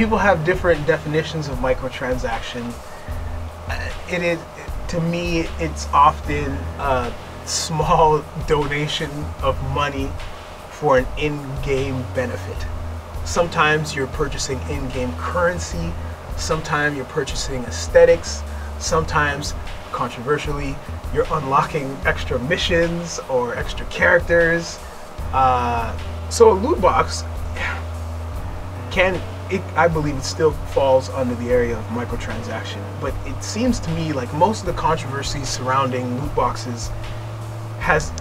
people have different definitions of microtransaction. Uh, It is, to me, it's often a small donation of money for an in-game benefit. Sometimes you're purchasing in-game currency. Sometimes you're purchasing aesthetics. Sometimes, controversially, you're unlocking extra missions or extra characters. Uh, so a loot box can it, I believe it still falls under the area of microtransaction. But it seems to me like most of the controversy surrounding loot boxes has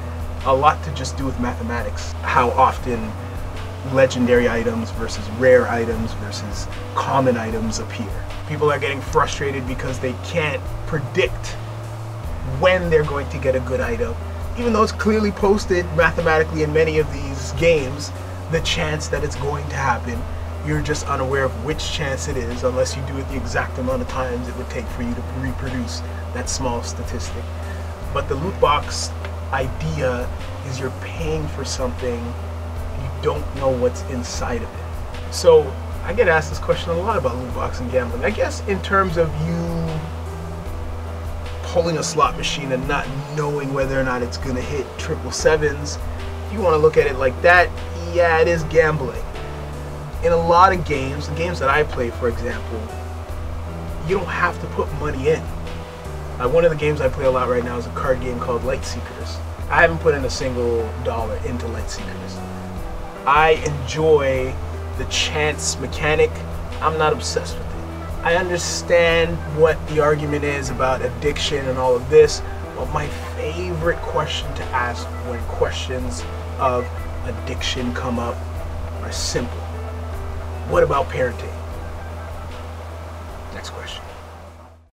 a lot to just do with mathematics. How often legendary items versus rare items versus common items appear. People are getting frustrated because they can't predict when they're going to get a good item. Even though it's clearly posted mathematically in many of these games, the chance that it's going to happen, you're just unaware of which chance it is unless you do it the exact amount of times it would take for you to reproduce that small statistic. But the loot box idea is you're paying for something you don't know what's inside of it. So I get asked this question a lot about loot box and gambling. I guess in terms of you pulling a slot machine and not knowing whether or not it's gonna hit triple sevens, if you want to look at it like that, yeah, it is gambling. In a lot of games, the games that I play, for example, you don't have to put money in. Uh, one of the games I play a lot right now is a card game called Lightseekers. I haven't put in a single dollar into Lightseekers. I enjoy the chance mechanic. I'm not obsessed with it. I understand what the argument is about addiction and all of this, but my favorite question to ask when questions of addiction come up are simple. What about parenting? Next question.